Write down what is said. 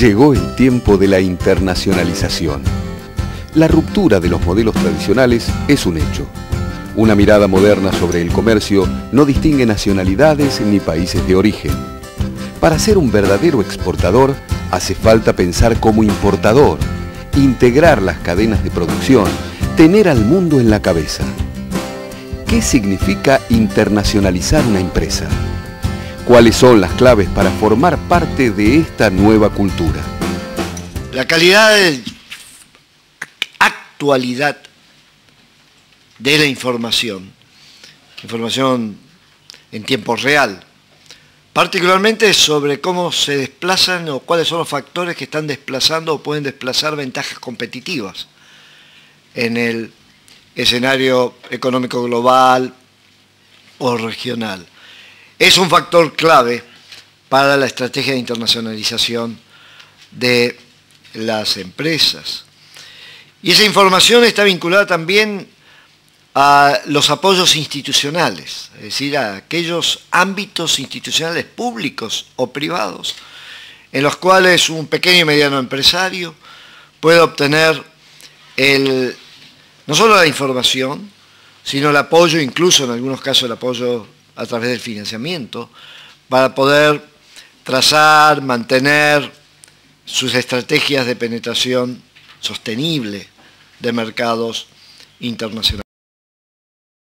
Llegó el tiempo de la internacionalización. La ruptura de los modelos tradicionales es un hecho. Una mirada moderna sobre el comercio no distingue nacionalidades ni países de origen. Para ser un verdadero exportador hace falta pensar como importador, integrar las cadenas de producción, tener al mundo en la cabeza. ¿Qué significa internacionalizar una empresa? ¿Cuáles son las claves para formar parte de esta nueva cultura? La calidad de actualidad de la información, información en tiempo real, particularmente sobre cómo se desplazan o cuáles son los factores que están desplazando o pueden desplazar ventajas competitivas en el escenario económico global o regional es un factor clave para la estrategia de internacionalización de las empresas. Y esa información está vinculada también a los apoyos institucionales, es decir, a aquellos ámbitos institucionales públicos o privados en los cuales un pequeño y mediano empresario puede obtener el, no solo la información, sino el apoyo, incluso en algunos casos el apoyo a través del financiamiento para poder trazar, mantener sus estrategias de penetración sostenible de mercados internacionales.